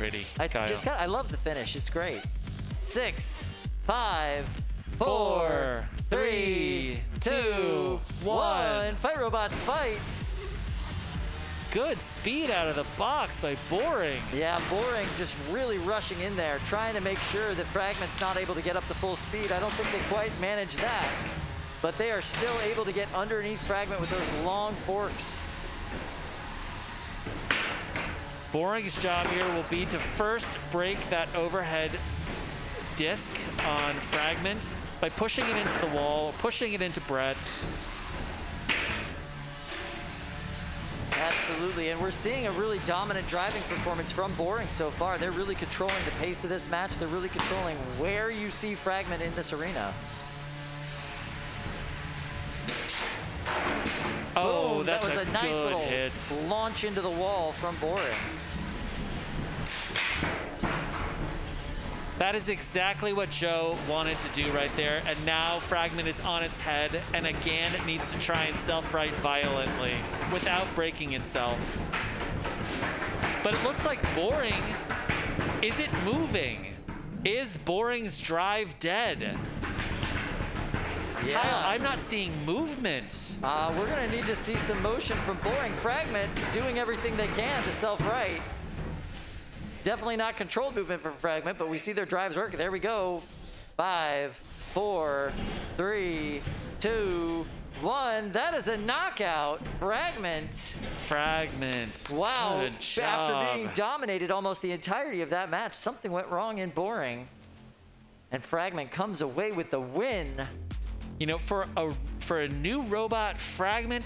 pretty. I Kyle. just got. I love the finish. It's great. Six, five, Four, three, two, one. Fight robots, fight. Good speed out of the box by Boring. Yeah, Boring just really rushing in there, trying to make sure that Fragment's not able to get up to full speed. I don't think they quite managed that. But they are still able to get underneath Fragment with those long forks. Boring's job here will be to first break that overhead disc on Fragment by pushing it into the wall, pushing it into Brett. Absolutely, and we're seeing a really dominant driving performance from Boring so far. They're really controlling the pace of this match. They're really controlling where you see Fragment in this arena. Oh, Boom, that's that was a, nice good little hit. launch into the wall from Boring. That is exactly what Joe wanted to do right there. And now Fragment is on its head and again it needs to try and self-right violently without breaking itself. But it looks like Boring, is it moving? Is Boring's drive dead? Yeah. Kyle, I'm not seeing movement. Uh, we're gonna need to see some motion from Boring. Fragment doing everything they can to self-right. Definitely not controlled movement from Fragment, but we see their drives work. There we go. Five, four, three, two, one. That is a knockout. Fragment. Fragment. Wow. Good job. After being dominated almost the entirety of that match, something went wrong in Boring. And Fragment comes away with the win. You know, for a for a new robot fragment,